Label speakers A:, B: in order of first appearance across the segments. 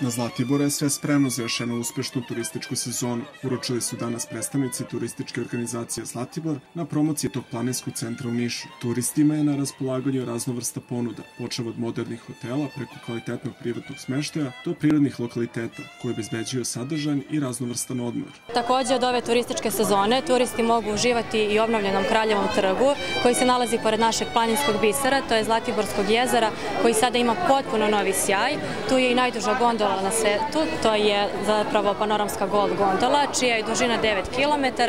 A: Na Zlatiboru je sve spremno za još jednu uspešnu turističku sezonu. Uročili su danas predstavnici turističke organizacije Zlatibor na promociji tog planinskog centra u Nišu. Turistima je na raspolaganju raznovrsta ponuda, počev od modernih hotela preko kvalitetnog privatnog smeštaja do prirodnih lokaliteta koji obezbeđuju sadržan i raznovrstan odmor.
B: Takođe od ove turističke sezone turisti mogu uživati i obnovljenom Kraljevom trgu koji se nalazi pored našeg planinskog bisera, to je Zlatiborskog jezera koji sada ima potpuno novi sjaj. Tu je i najduža gondola gondola na svetu, to je zapravo panoramska Gold gondola, čija je dužina 9 km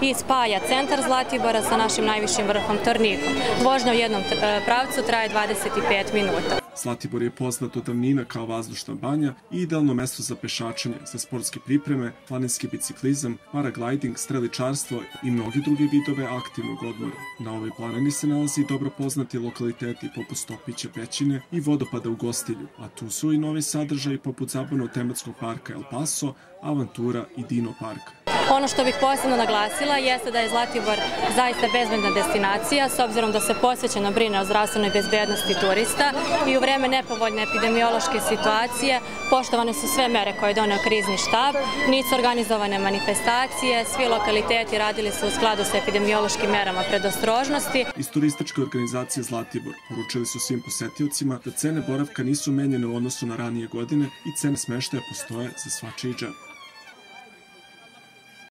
B: i spaja centar Zlatibora sa našim najvišim vrhom Tornikom. Vožnja u jednom e, pravcu traje 25 minuta.
A: Zlatibor je poznat od davnina kao vazdušna banja i idealno mesto za pešačenje, za sportske pripreme, planinski biciklizam, paragliding, streličarstvo i mnogi druge vidove aktivnog odmora. Na ovoj planini se nalazi dobro poznati lokaliteti poput Stopića Pećine i vodopada u Gostilju, a tu su i novi sadržaji poput zabavnog tematskog parka El Paso, Avantura i Dino parka.
B: Ono što bih posebno naglasila jeste da je Zlatibor zaista bezbedna destinacija s obzirom da se posvećeno brine o zdravstvenoj bezbednosti turista i u vreme nepovoljne epidemiološke situacije poštovane su sve mere koje je donio krizni štab, nisu organizovane manifestacije, svi lokaliteti radili su u skladu sa epidemiološkim merama predostrožnosti.
A: Iz turističke organizacije Zlatibor poručili su svim posetiocima da cene boravka nisu menjene u odnosu na ranije godine i cene smeštaja postoje za svačiji džep.